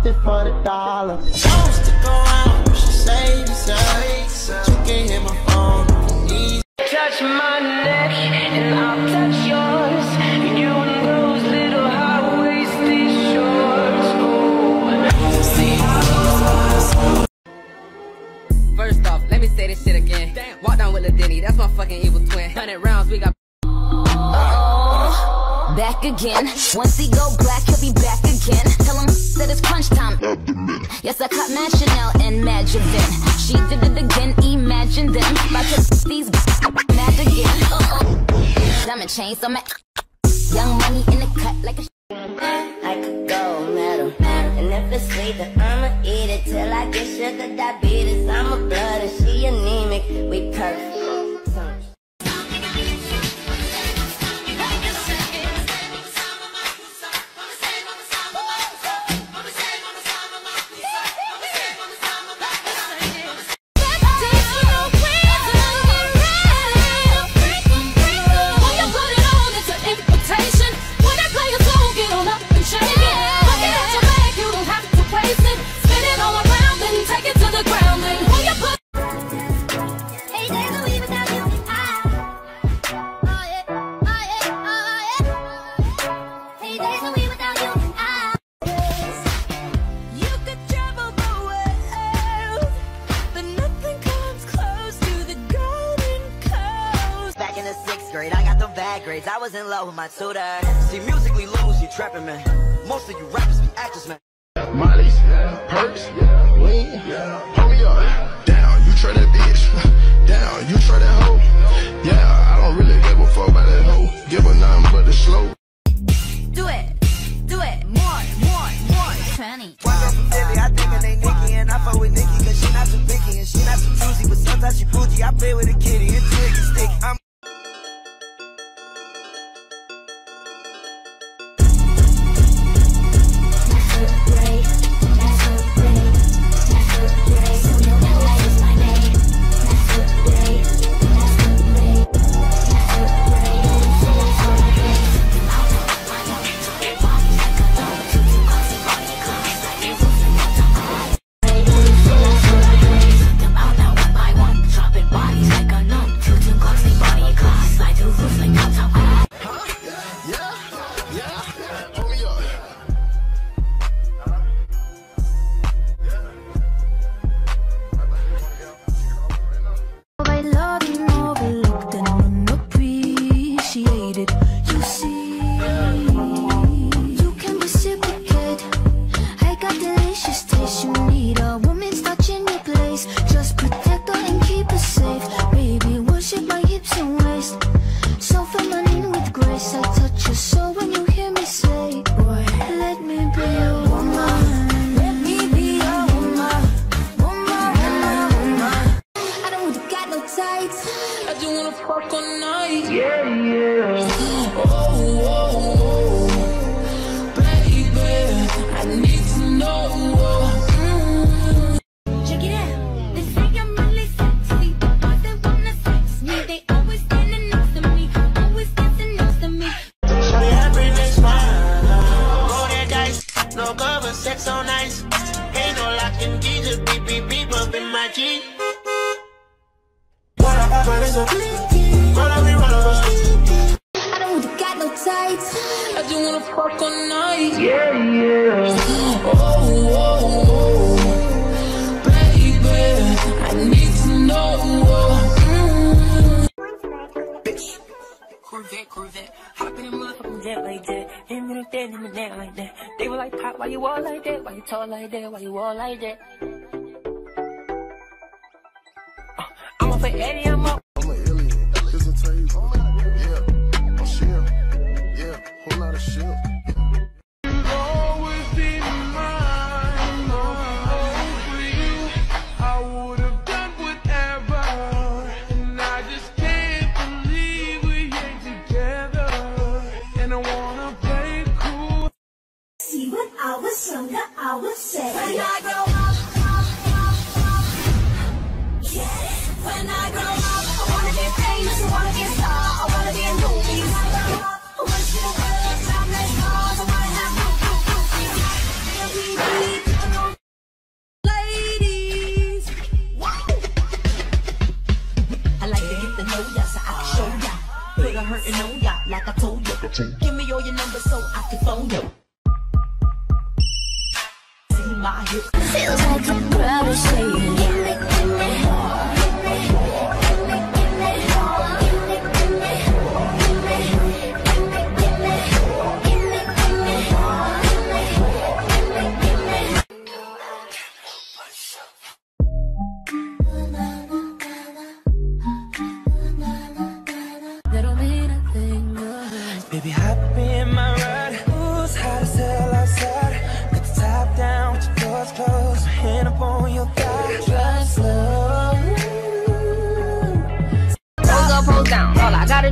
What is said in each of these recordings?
popped it for the dollar. Don't stick around, she say this, You can hit my phone if you need. Touch my neck and I'll touch yours. You and those little high-waisted shorts. First off, let me say this shit again. Walk down with Lil Denny, that's my fucking evil twin. Hundred rounds, we got. Oh, Back again. Once he go black, he'll be back again. Tell him that it's crunch time. Yes, I caught Mad Chanel and Mad Javin. She did it again, imagine them. About to these mad again. Uh-oh. Diamond chains on my young money in the cut like a. I could go metal. And if it's sweet, then I'ma eat it till I get sugar diabetes. I'm a was in love with my tutor. See, musically lose, you trapping, man. Most of you rappers be actors, man. Molly's, perks, lean, pull up. Down, you try that bitch. Down, you try that hoe. Yeah, I don't really give a fuck about that hoe. Give her nothing but the slow. Do it, do it, more, more, more. Tranny. One girl from Philly, I think her name Nikki, and I fuck with Nikki, cause she not too picky, and she not too choosy, but sometimes she bougie. I play with a kitty, and twiggy sticky. I'm no cover, sex on ice. Ain't no locking keys, just beep beep beep up in my G. What up, but it's a Roll up, we roll up, I don't really got no tights. I just wanna fuck all night. Yeah, yeah. You all like that? Why you talk like that? Why you all like that? Uh, I'm up for Eddie, I'm up. Take Give me all your numbers so I can phone you. See my hip. Feels like a crowd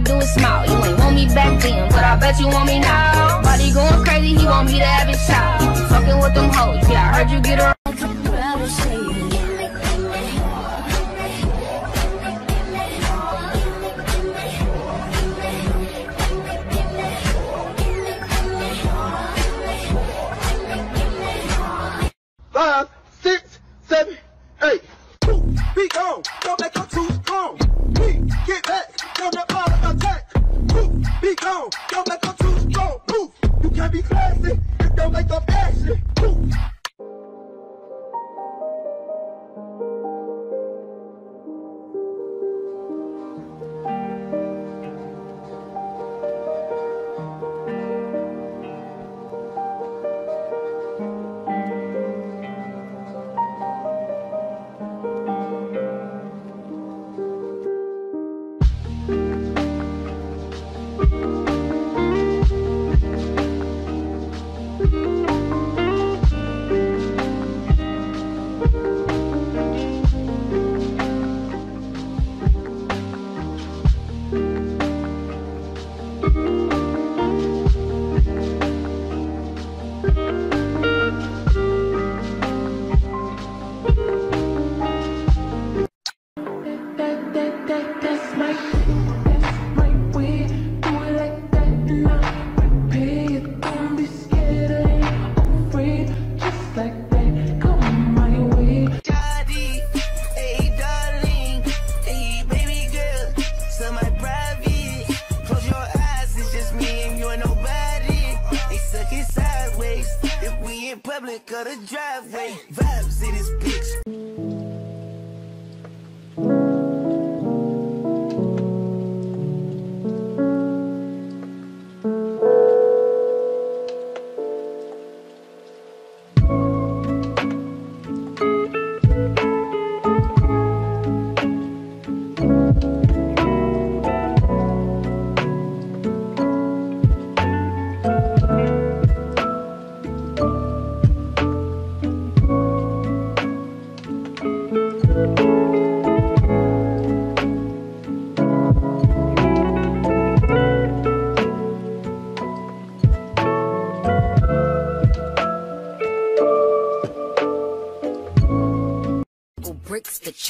do is smile. You ain't want me back then, but I bet you want me now. Body going crazy, he want me to have his child. Fucking with them hoes, yeah, I heard you get her.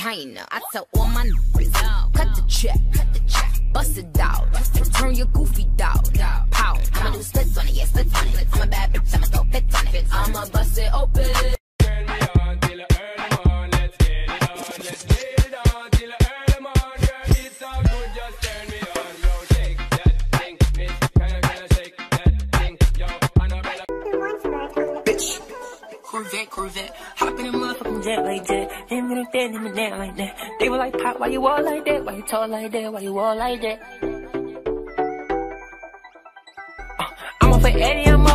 China. I tell all my niggas, cut the check, cut the check, bust it out, turn your goofy dog, pow. I'ma do splits on it, yeah, splits on it. I'm a bad bitch, I'ma still fit on it. I'ma bust it open. Turn me on till the. Let's get it on. Till the it's good. Just turn me on. Shake that thing, shake that thing? Yo, Annabella. Corvette, Corvette. Hop in a motherfucking jet like that. Him and that, him and that like that. They were like, Pop, why you all like that? Why you tall like that? Why you all like that? Uh, I'm off for Eddie, I'm